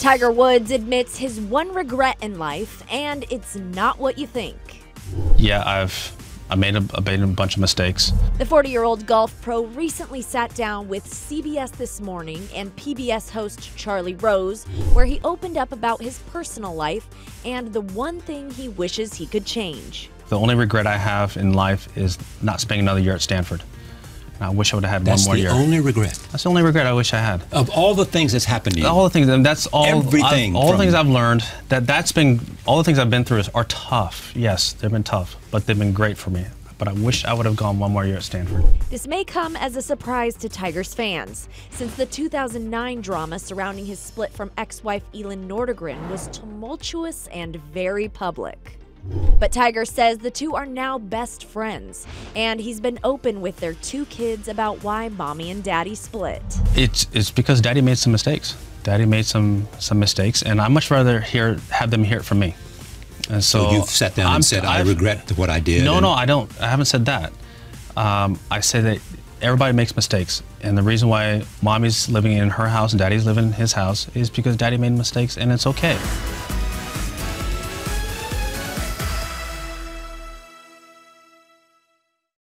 Tiger Woods admits his one regret in life, and it's not what you think. Yeah, I've I made a, I made a bunch of mistakes. The 40 year old golf pro recently sat down with CBS This Morning and PBS host Charlie Rose, where he opened up about his personal life and the one thing he wishes he could change. The only regret I have in life is not spending another year at Stanford. I wish I would have had That's one more year. That's the only regret. That's the only regret I wish I had. Of all the things that's happened to you. All the things, and that's all. Everything I've, all the things I've learned. That that's been all the things I've been through is, are tough. Yes, they've been tough, but they've been great for me. But I wish I would have gone one more year at Stanford. This may come as a surprise to Tigers fans, since the 2009 drama surrounding his split from ex wife Elin Nordegren was tumultuous and very public. But Tiger says the two are now best friends, and he's been open with their two kids about why mommy and daddy split. It's it's because Daddy made some mistakes. Daddy made some some mistakes, and I much rather hear have them hear it from me. And so, So you've sat down I'm- and said, I I've- regret what I did. No, and- no, I don't. I haven't said that. Um, I say that everybody makes mistakes, and the reason why mommy's living in her house and daddy's living in his house is because daddy made mistakes, and it's okay.